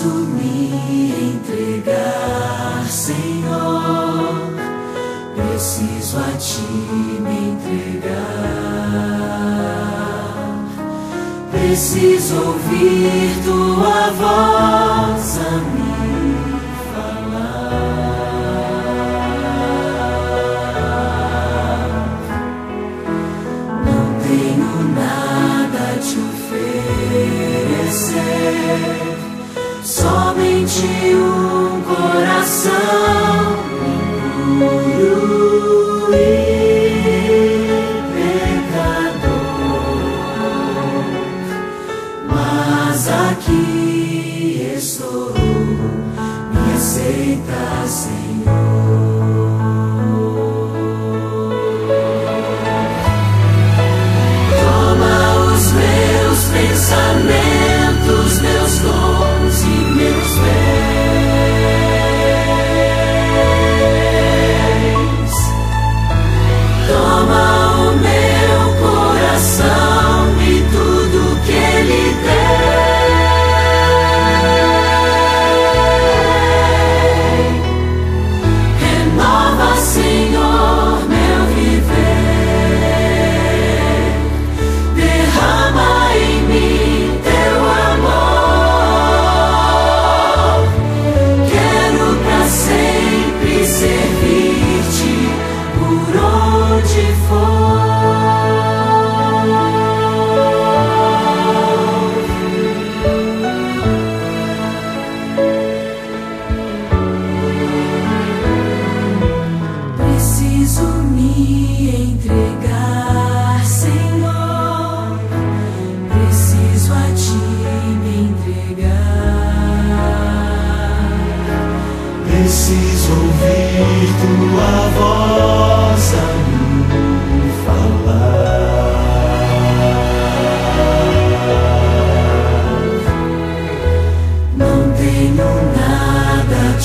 posso me entregar, Senhor. Preciso a ti me entregar. Preciso ouvir tua voz. Somente um coração puro e pecador. Mas aqui estou, me aceita, Senhor.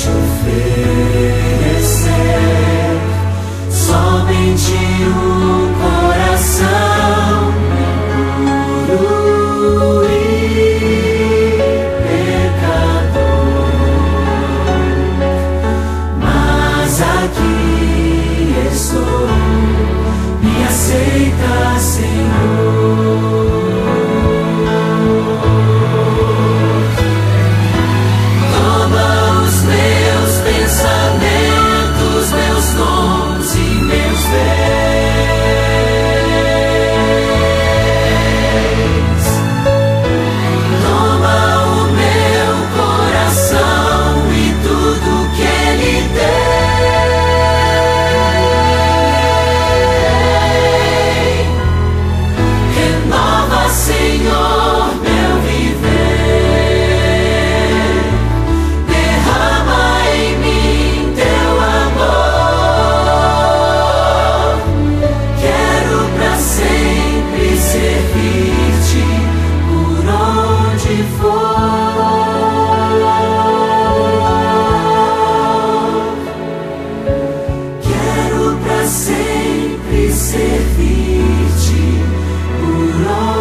your fear. servir-te por